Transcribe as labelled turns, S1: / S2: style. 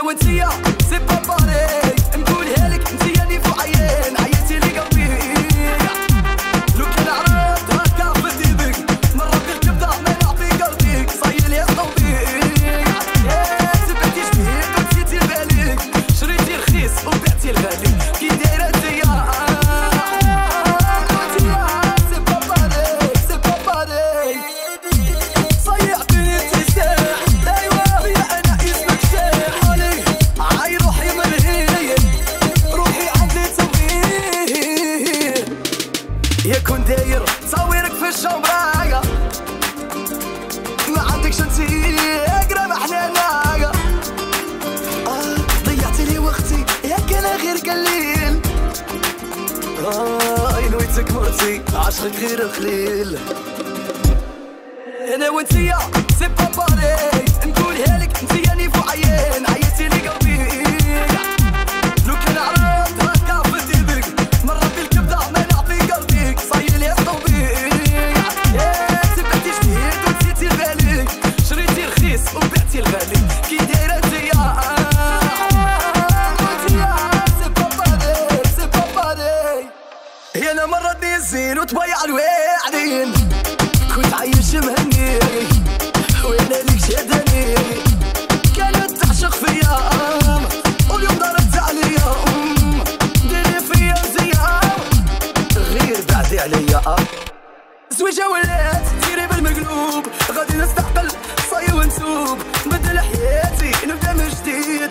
S1: وانتيا سي با باري نقولها لك انتيا في الشمبرايا ما عندكش انتي اقرب حنانايا آه ضيعتي لي وقتي ياك أنا غير قليل. آه نويتك مرتي؟ عشقك غير الخليل أنا وأنتيا سي با باري نقولها لك أنتيا مرة الزين وتبيع الواعدين كنت عايش مهني وأنا ليك شادني كانت تعشق فيا واليوم ضربت عليا ديري فيا مزيان غير بعدي عليا. زويجة ولات تيري بالمقلوب. غادي نستعقل صاي ونسوب. نبدل حياتي نبدأ من جديد.